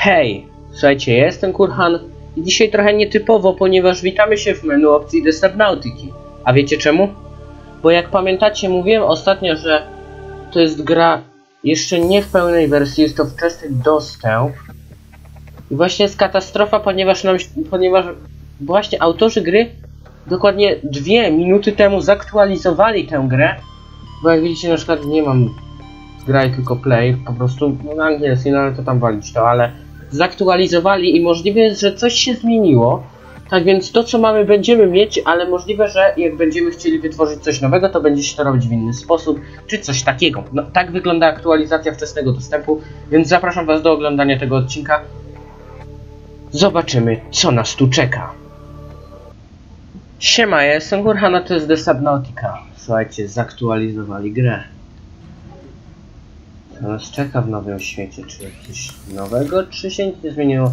Hej, słuchajcie, ja jestem Kurhan i dzisiaj trochę nietypowo, ponieważ witamy się w menu opcji The Subnautiki. A wiecie czemu? Bo jak pamiętacie, mówiłem ostatnio, że to jest gra jeszcze nie w pełnej wersji, jest to wczesny dostęp. I właśnie jest katastrofa, ponieważ nam, ponieważ właśnie autorzy gry dokładnie dwie minuty temu zaktualizowali tę grę. Bo jak widzicie, na przykład nie mam graj tylko play, po prostu no, na angielski, no ale to tam walić to, ale zaktualizowali i możliwe że coś się zmieniło. Tak więc to co mamy będziemy mieć, ale możliwe, że jak będziemy chcieli wytworzyć coś nowego, to będzie się to robić w inny sposób, czy coś takiego. No tak wygląda aktualizacja wczesnego dostępu, więc zapraszam was do oglądania tego odcinka. Zobaczymy, co nas tu czeka. Siema, ja jestem Gurhana, to jest The Subnautica. Słuchajcie, zaktualizowali grę. Nas czeka w nowym świecie? Czy coś nowego, czy się nic nie zmieniło?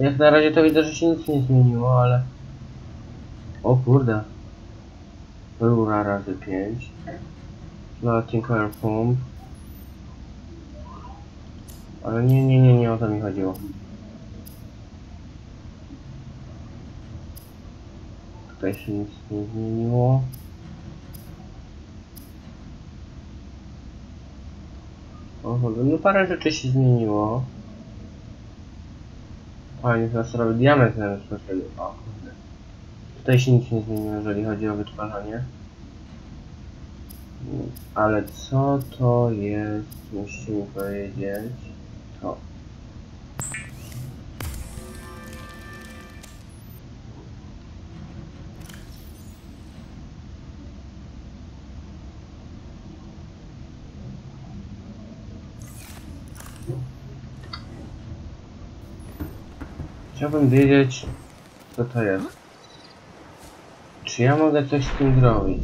Jak na razie to widzę, że się nic nie zmieniło, ale... O kurde. Rura razy 5. No, Tinker Pump. Ale nie, nie, nie, nie o to mi chodziło. Tutaj się nic nie zmieniło. O, no parę rzeczy się zmieniło. Fajnie, teraz robię diament poprzednio. O kurde. Tutaj się nic nie zmieniło, jeżeli chodzi o wytwarzanie. Ale co to jest? Musicie powiedzieć. To. Chciałbym wiedzieć, co to jest. Czy ja mogę coś z tym zrobić?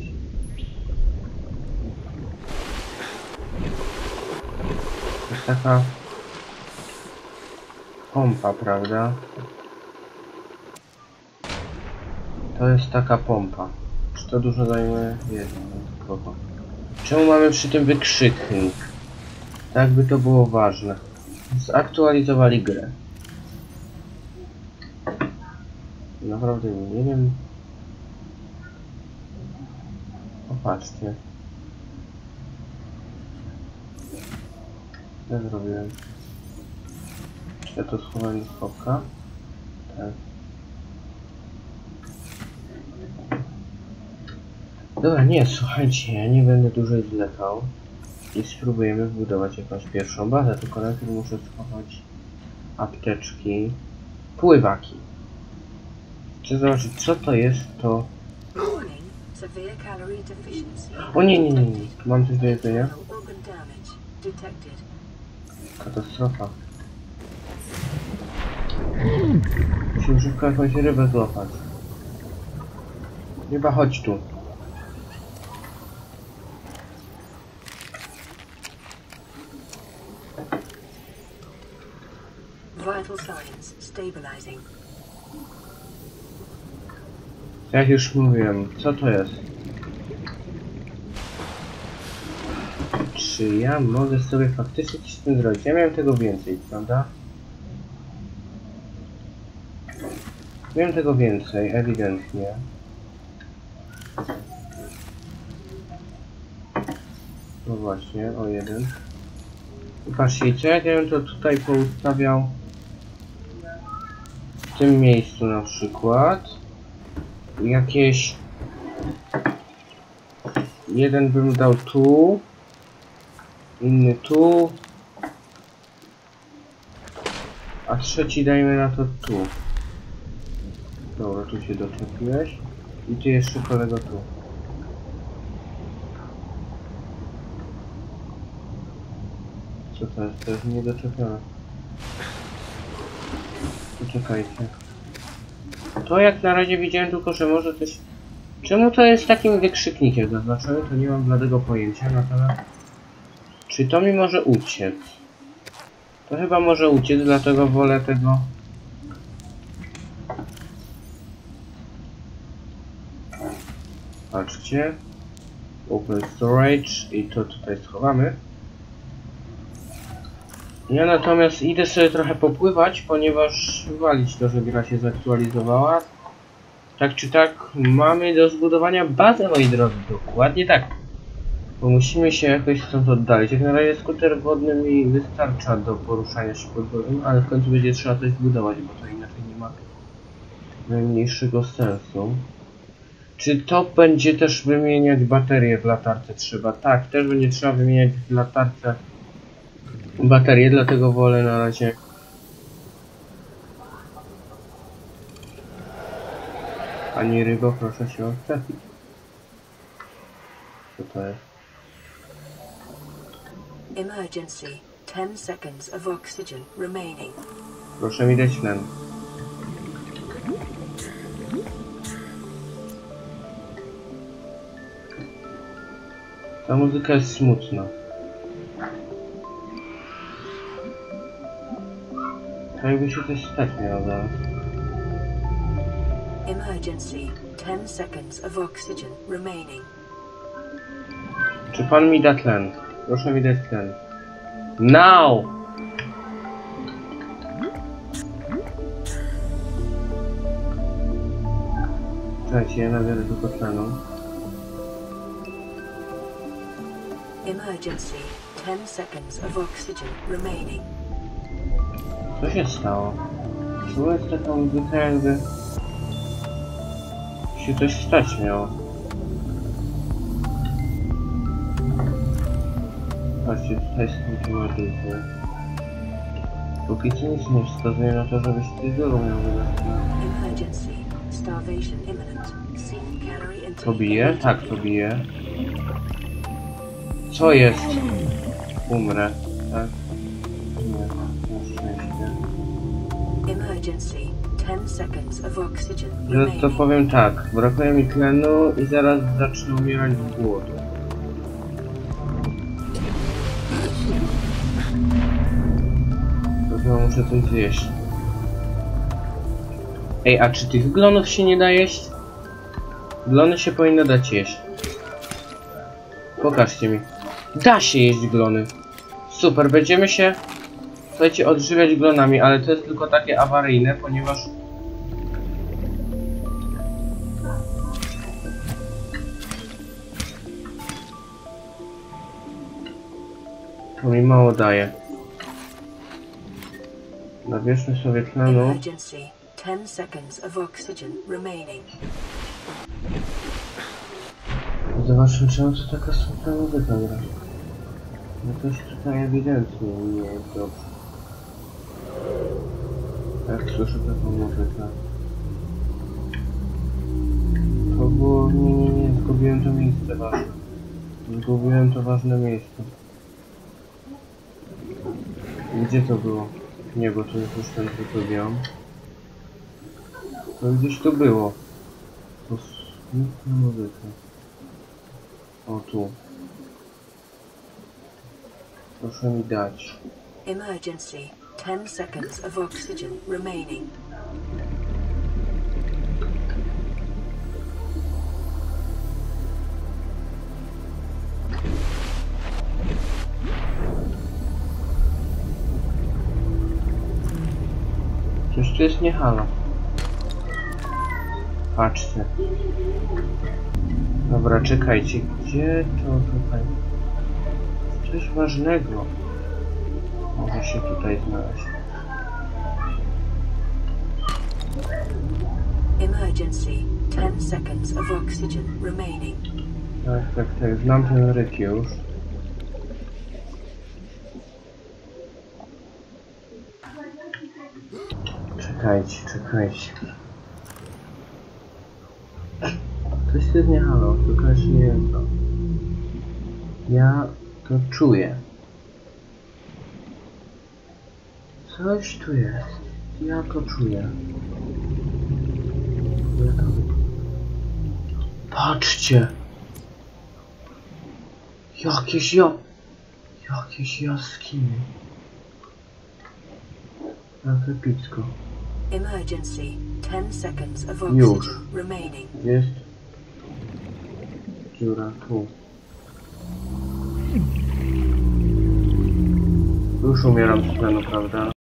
To jest taka pompa, prawda? To jest taka pompa. Czy to dużo zajmuje? Jedno, tylko. Czemu mamy przy tym wykrzyknik? Tak by to było ważne. Zaktualizowali grę. Naprawdę nie wiem. Popatrzcie. Ja zrobiłem? Czy ja to schowałem z chłopka? Tak. Dobra, nie, słuchajcie, ja nie będę dłużej zwlekał i spróbujemy wbudować jakąś pierwszą bazę, tylko najpierw muszę schować apteczki, pływaki. Chcę zobaczyć, co to jest to... O nie, nie, nie, nie. Mam coś do jedzenia? Katastrofa. Musimy szybko jakąś rybę złapać. Chyba chodź tu. Vital signs stabilizing. Jak już mówiłem, co to jest? Czy ja mogę sobie faktycznie coś z tym zrobić? Ja miałem tego więcej, prawda? Miałem tego więcej, ewidentnie. No właśnie, o jeden. Patrzcie, co ja bym to tutaj poustawiał w tym miejscu na przykład jakieś jeden bym dał tu inny tu a trzeci dajmy na to tu. Dobra tu się doczepiłeś. I ty jeszcze kolego tu. Co to jest? to jest niedoczepione. Poczekajcie to jak na razie widziałem tylko, że może coś... Czemu to jest takim wykrzyknikiem zaznaczone, to nie mam bladego pojęcia, natomiast... Czy to mi może uciec? To chyba może uciec, dlatego wolę tego... Patrzcie. Open storage i to tutaj schowamy. Ja natomiast idę sobie trochę popływać, ponieważ walić to, że gra się zaktualizowała. Tak czy tak, mamy do zbudowania bazę, moi drodzy, dokładnie tak. Bo musimy się jakoś stąd oddalić. Jak na razie skuter wodny mi wystarcza do poruszania się pod wodą, ale w końcu będzie trzeba coś zbudować, bo to inaczej nie ma najmniejszego sensu. Czy to będzie też wymieniać baterie w latarce trzeba? Tak, też będzie trzeba wymieniać w latarce baterie, dlatego wolę na razie Pani rybo, proszę się odczepić. Co to jest? Emergency. 10 seconds of oxygen remaining. Proszę mi dać tlen. Ta muzyka jest smutna. To jakby się coś stać miało zaraz. Emergency. 10 seconds of oxygen remaining. Czy pan mi da tlen? Proszę mi dać tlen. Now! Czekajcie, ja nabiorę tylko tlenu. Emergency. 10 seconds of oxygen remaining. Co się stało? Jest taka muzyka jakby... się coś stać miało? Patrzcie, tutaj te ładunki. Póki co nic nie wskazuje na to, żebyś ty dużo miał. To bije? Tak, to bije. Co jest? Umrę, tak? No to powiem tak, brakuje mi tlenu i zaraz zacznę umierać z głodu. To chyba muszę coś zjeść. Ej, a czy tych glonów się nie da jeść? Glony się powinno dać jeść. Pokażcie mi. Da się jeść glony. Super, będziemy się, słuchajcie, odżywiać glonami, ale to jest tylko takie awaryjne, ponieważ To mi mało daje. Nabierzmy sobie tlenu. Emergency. 10 seconds of oxygen remaining. Zobaczmy czemu to taka smutna muzyka gra. No coś tutaj ewidentnie nie jest dobrze. Jak słyszę taką muzykę. To było... Nie, nie, nie. Zgubiłem to miejsce ważne. Zgubiłem to ważne miejsce. Gdzie to było? Nie, bo to jest już ten, co to. To gdzieś to było. To smutna muzyka. O tu. Proszę mi dać. Emergency. 10 seconds of oxygen remaining. Coś tu jest nie halo. Patrzcie. Dobra, czekajcie. Gdzie to tutaj? Coś ważnego. Może się tutaj znaleźć. Emergency. 10 seconds of oxygen remaining. Tak, tak, tak. Znam ten ryk już. Czekajcie, czekajcie. Coś nie halo, tylko jeszcze nie wiem co. Ja to czuję. Coś tu jest. Ja to czuję. Patrzcie! Jakieś ja... Jakieś jaskini. Jak epicko. Emergency. 10 seconds of Już. remaining. Jest... Dziura tu. Już umieram z tlenu, prawda?